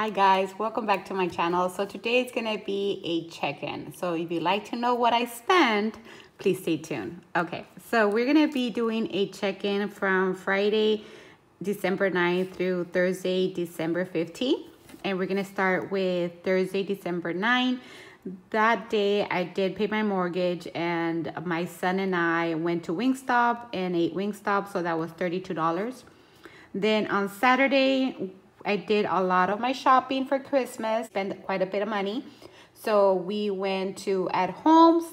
Hi guys, welcome back to my channel. So today is gonna be a check-in. So if you'd like to know what I spend, please stay tuned. Okay, so we're gonna be doing a check-in from Friday, December 9th through Thursday, December 15th. And we're gonna start with Thursday, December 9th. That day I did pay my mortgage and my son and I went to Wingstop and ate Wingstop, so that was $32. Then on Saturday, I did a lot of my shopping for Christmas, spent quite a bit of money. So we went to At Homes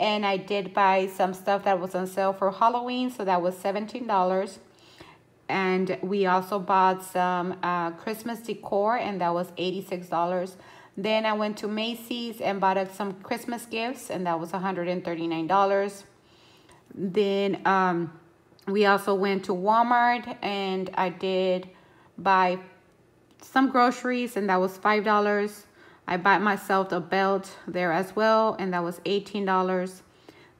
and I did buy some stuff that was on sale for Halloween. So that was $17. And we also bought some uh, Christmas decor and that was $86. Then I went to Macy's and bought some Christmas gifts and that was $139. Then um, we also went to Walmart and I did buy some groceries and that was $5. I bought myself a belt there as well and that was $18.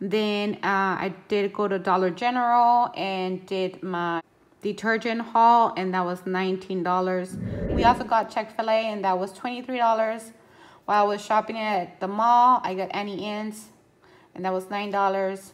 Then uh, I did go to Dollar General and did my detergent haul and that was $19. We also got Chick-fil-A and that was $23. While I was shopping at the mall, I got Auntie Anne's and that was $9.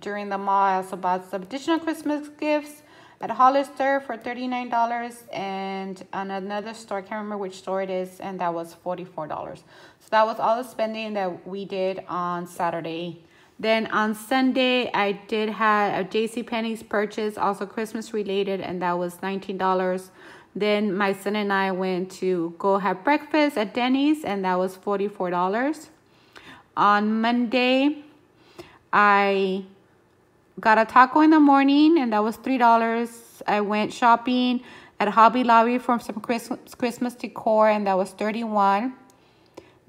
During the mall, I also bought some additional Christmas gifts at Hollister for $39 and on another store, I can't remember which store it is, and that was $44. So that was all the spending that we did on Saturday. Then on Sunday, I did have a JCPenney's purchase, also Christmas related, and that was $19. Then my son and I went to go have breakfast at Denny's, and that was $44. On Monday, I got a taco in the morning and that was $3. I went shopping at Hobby Lobby for some Christmas, Christmas decor and that was 31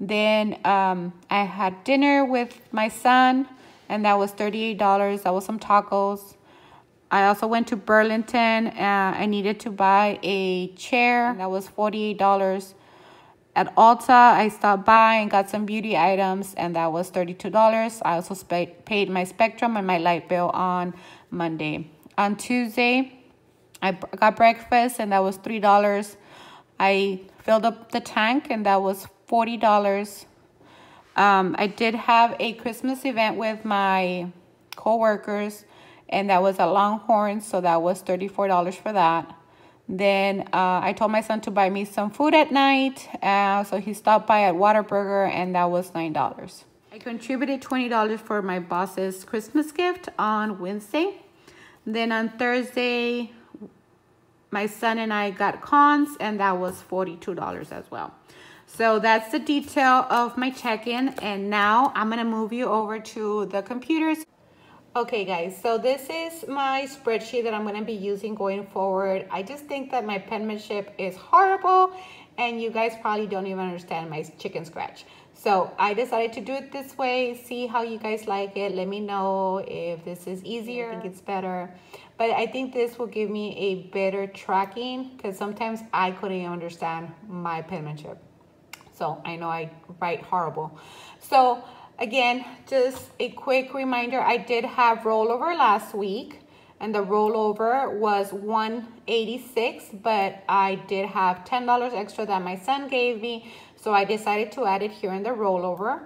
Then um, I had dinner with my son and that was $38. That was some tacos. I also went to Burlington. Uh, I needed to buy a chair. That was $48. At Ulta, I stopped by and got some beauty items, and that was $32. I also paid my Spectrum and my light bill on Monday. On Tuesday, I got breakfast, and that was $3. I filled up the tank, and that was $40. Um, I did have a Christmas event with my coworkers, and that was at Longhorn, so that was $34 for that. Then uh, I told my son to buy me some food at night. Uh, so he stopped by at Whataburger and that was $9. I contributed $20 for my boss's Christmas gift on Wednesday. Then on Thursday, my son and I got cons and that was $42 as well. So that's the detail of my check-in. And now I'm gonna move you over to the computers. Okay guys, so this is my spreadsheet that I'm going to be using going forward. I just think that my penmanship is horrible and you guys probably don't even understand my chicken scratch. So I decided to do it this way, see how you guys like it. Let me know if this is easier, I think it's better. But I think this will give me a better tracking because sometimes I couldn't even understand my penmanship. So I know I write horrible. So Again, just a quick reminder, I did have rollover last week and the rollover was 186 but I did have $10 extra that my son gave me so I decided to add it here in the rollover.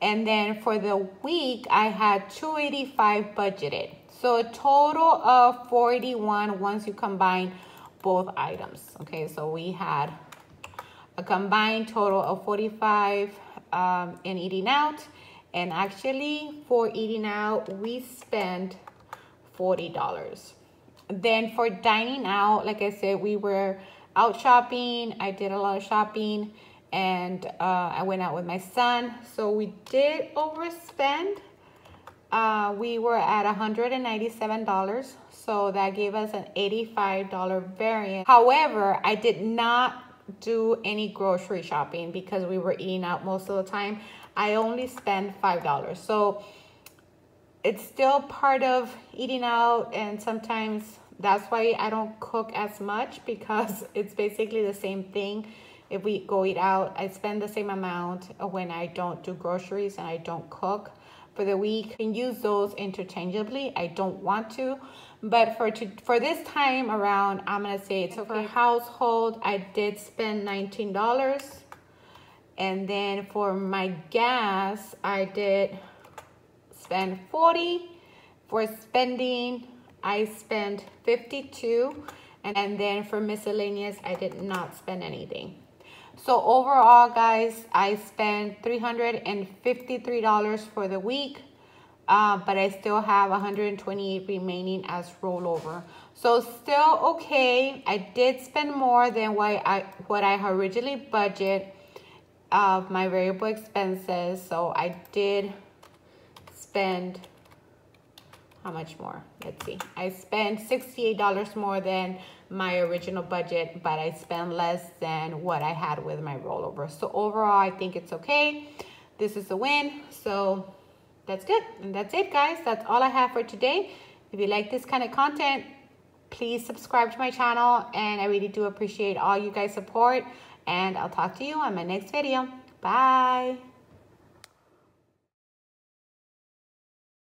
And then for the week I had 285 budgeted. So a total of 41 once you combine both items okay? So we had a combined total of 45 um, in eating out and actually for eating out, we spent $40. Then for dining out, like I said, we were out shopping. I did a lot of shopping and uh, I went out with my son. So we did overspend. Uh, we were at $197. So that gave us an $85 variance. However, I did not do any grocery shopping because we were eating out most of the time. I only spend $5. So it's still part of eating out and sometimes that's why I don't cook as much because it's basically the same thing. If we go eat out, I spend the same amount when I don't do groceries and I don't cook. for the week. Can use those interchangeably. I don't want to, but for to, for this time around, I'm gonna say it's okay. for household. I did spend nineteen dollars, and then for my gas, I did spend forty. For spending, I spent fifty-two, and then for miscellaneous, I did not spend anything. So overall, guys, I spent $353 for the week, uh, but I still have 128 remaining as rollover. So still okay. I did spend more than what I what I originally budget of my variable expenses. So I did spend how much more? Let's see. I spent $68 more than my original budget, but I spent less than what I had with my rollover. So overall, I think it's okay. This is a win. So that's good. And that's it, guys. That's all I have for today. If you like this kind of content, please subscribe to my channel. And I really do appreciate all you guys' support. And I'll talk to you on my next video. Bye.